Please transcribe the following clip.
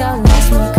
So let's make